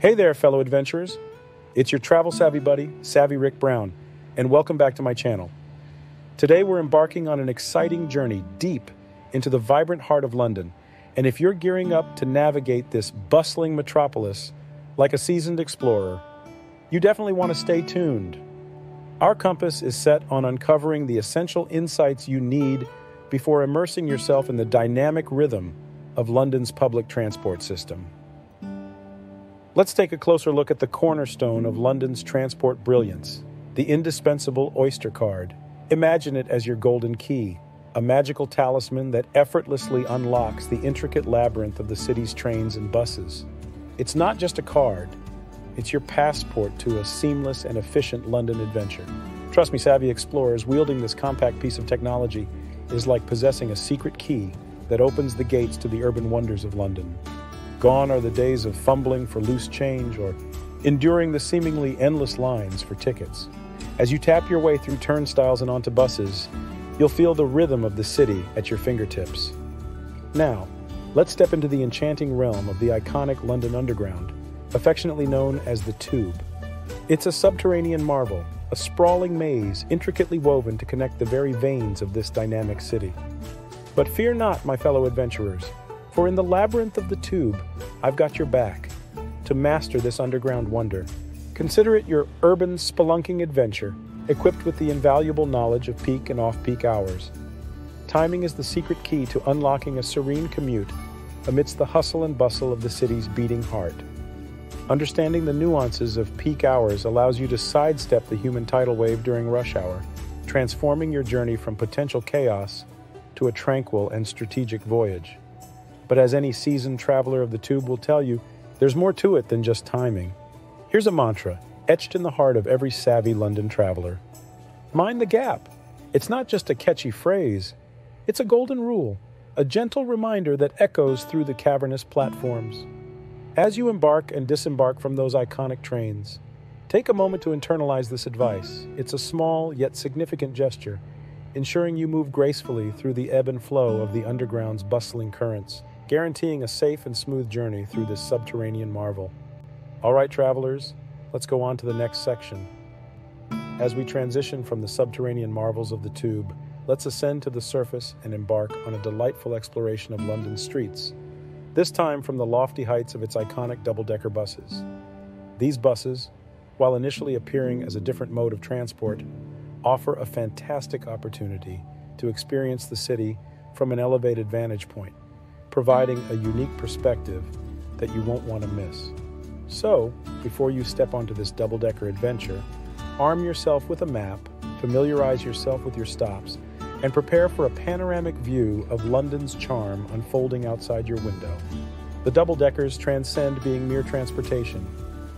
Hey there, fellow adventurers. It's your travel savvy buddy, Savvy Rick Brown, and welcome back to my channel. Today we're embarking on an exciting journey deep into the vibrant heart of London. And if you're gearing up to navigate this bustling metropolis like a seasoned explorer, you definitely want to stay tuned. Our compass is set on uncovering the essential insights you need before immersing yourself in the dynamic rhythm of London's public transport system. Let's take a closer look at the cornerstone of London's transport brilliance, the indispensable Oyster card. Imagine it as your golden key, a magical talisman that effortlessly unlocks the intricate labyrinth of the city's trains and buses. It's not just a card, it's your passport to a seamless and efficient London adventure. Trust me, savvy explorers, wielding this compact piece of technology is like possessing a secret key that opens the gates to the urban wonders of London. Gone are the days of fumbling for loose change or enduring the seemingly endless lines for tickets. As you tap your way through turnstiles and onto buses, you'll feel the rhythm of the city at your fingertips. Now, let's step into the enchanting realm of the iconic London Underground affectionately known as the Tube. It's a subterranean marvel, a sprawling maze intricately woven to connect the very veins of this dynamic city. But fear not, my fellow adventurers, for in the labyrinth of the Tube, I've got your back to master this underground wonder. Consider it your urban spelunking adventure, equipped with the invaluable knowledge of peak and off peak hours. Timing is the secret key to unlocking a serene commute amidst the hustle and bustle of the city's beating heart. Understanding the nuances of peak hours allows you to sidestep the human tidal wave during rush hour, transforming your journey from potential chaos to a tranquil and strategic voyage. But as any seasoned traveler of the tube will tell you, there's more to it than just timing. Here's a mantra etched in the heart of every savvy London traveler Mind the gap. It's not just a catchy phrase, it's a golden rule, a gentle reminder that echoes through the cavernous platforms. As you embark and disembark from those iconic trains, take a moment to internalize this advice. It's a small yet significant gesture, ensuring you move gracefully through the ebb and flow of the underground's bustling currents, guaranteeing a safe and smooth journey through this subterranean marvel. All right, travelers, let's go on to the next section. As we transition from the subterranean marvels of the tube, let's ascend to the surface and embark on a delightful exploration of London's streets this time from the lofty heights of its iconic double decker buses. These buses, while initially appearing as a different mode of transport, offer a fantastic opportunity to experience the city from an elevated vantage point, providing a unique perspective that you won't want to miss. So, before you step onto this double decker adventure, arm yourself with a map, familiarize yourself with your stops, and prepare for a panoramic view of London's charm unfolding outside your window. The double deckers transcend being mere transportation.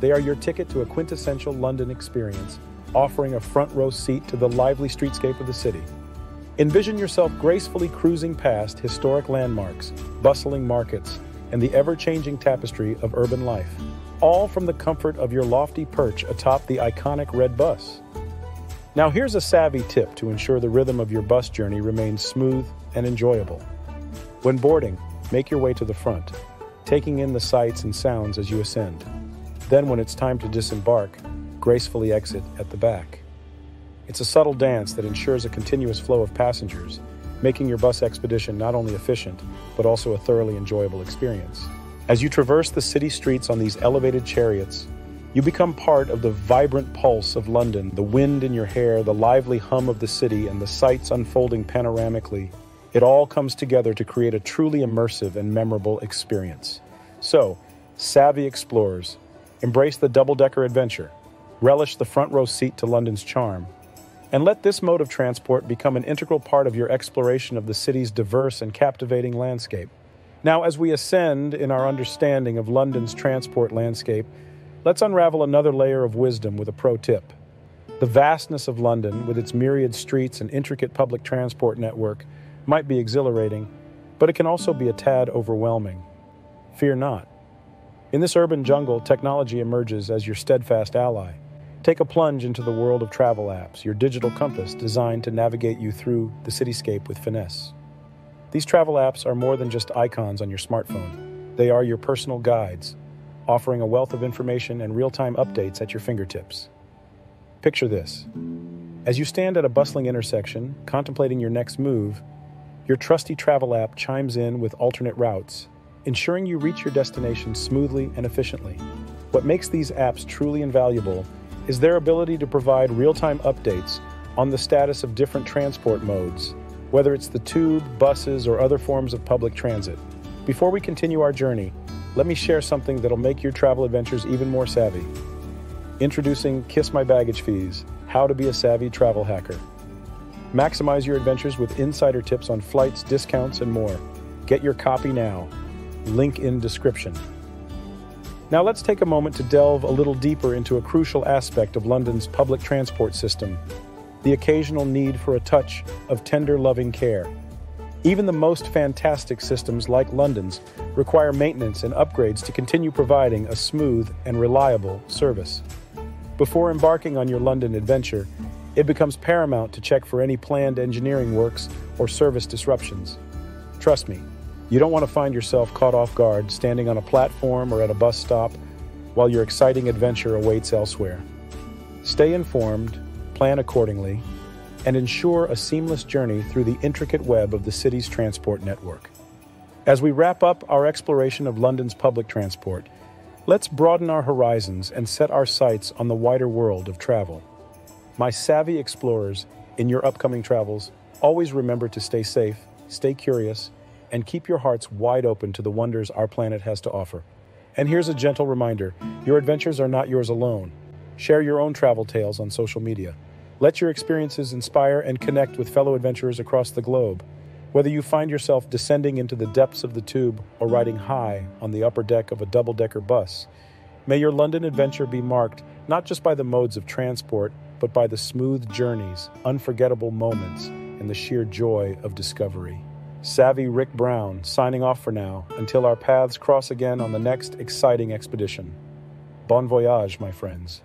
They are your ticket to a quintessential London experience, offering a front row seat to the lively streetscape of the city. Envision yourself gracefully cruising past historic landmarks, bustling markets, and the ever changing tapestry of urban life, all from the comfort of your lofty perch atop the iconic red bus. Now, here's a savvy tip to ensure the rhythm of your bus journey remains smooth and enjoyable. When boarding, make your way to the front, taking in the sights and sounds as you ascend. Then, when it's time to disembark, gracefully exit at the back. It's a subtle dance that ensures a continuous flow of passengers, making your bus expedition not only efficient, but also a thoroughly enjoyable experience. As you traverse the city streets on these elevated chariots, you become part of the vibrant pulse of London, the wind in your hair, the lively hum of the city, and the sights unfolding panoramically. It all comes together to create a truly immersive and memorable experience. So, savvy explorers, embrace the double decker adventure, relish the front row seat to London's charm, and let this mode of transport become an integral part of your exploration of the city's diverse and captivating landscape. Now, as we ascend in our understanding of London's transport landscape, Let's unravel another layer of wisdom with a pro tip. The vastness of London, with its myriad streets and intricate public transport network, might be exhilarating, but it can also be a tad overwhelming. Fear not. In this urban jungle, technology emerges as your steadfast ally. Take a plunge into the world of travel apps, your digital compass designed to navigate you through the cityscape with finesse. These travel apps are more than just icons on your smartphone. They are your personal guides, offering a wealth of information and real time updates at your fingertips. Picture this. As you stand at a bustling intersection, contemplating your next move, your trusty travel app chimes in with alternate routes, ensuring you reach your destination smoothly and efficiently. What makes these apps truly invaluable is their ability to provide real time updates on the status of different transport modes, whether it's the tube, buses, or other forms of public transit. Before we continue our journey, let me share something that'll make your travel adventures even more savvy. Introducing Kiss My Baggage Fees How to Be a Savvy Travel Hacker. Maximize your adventures with insider tips on flights, discounts, and more. Get your copy now. Link in description. Now let's take a moment to delve a little deeper into a crucial aspect of London's public transport system the occasional need for a touch of tender, loving care. Even the most fantastic systems like London's require maintenance and upgrades to continue providing a smooth and reliable service. Before embarking on your London adventure, it becomes paramount to check for any planned engineering works or service disruptions. Trust me, you don't want to find yourself caught off guard standing on a platform or at a bus stop while your exciting adventure awaits elsewhere. Stay informed, plan accordingly, and ensure a seamless journey through the intricate web of the city's transport network. As we wrap up our exploration of London's public transport, let's broaden our horizons and set our sights on the wider world of travel. My savvy explorers, in your upcoming travels, always remember to stay safe, stay curious, and keep your hearts wide open to the wonders our planet has to offer. And here's a gentle reminder your adventures are not yours alone. Share your own travel tales on social media. Let your experiences inspire and connect with fellow adventurers across the globe. Whether you find yourself descending into the depths of the tube or riding high on the upper deck of a double decker bus, may your London adventure be marked not just by the modes of transport, but by the smooth journeys, unforgettable moments, and the sheer joy of discovery. Savvy Rick Brown signing off for now until our paths cross again on the next exciting expedition. Bon voyage, my friends.